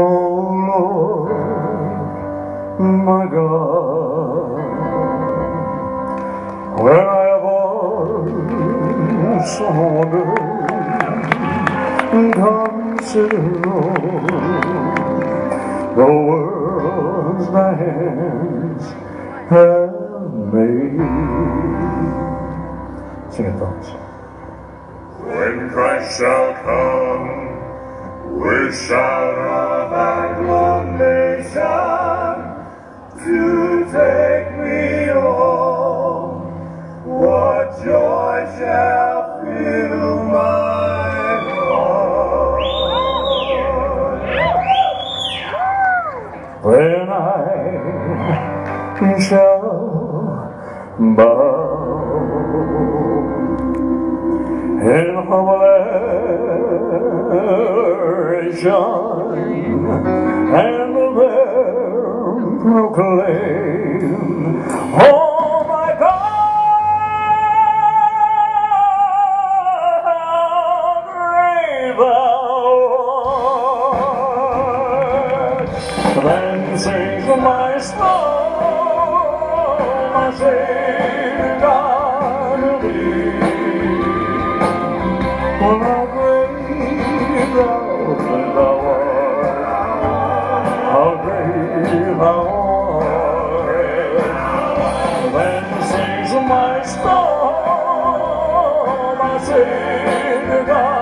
Oh Lord, my God, when I have also wandered, consider all the worlds thy hands have made. Sing it, folks. When Christ shall come with shout of acclamation to take me home, what joy shall fill my heart when I shall bow in humble adoration and there proclaim, Oh my God, how great art. Then sings my soul, my Savior. 내가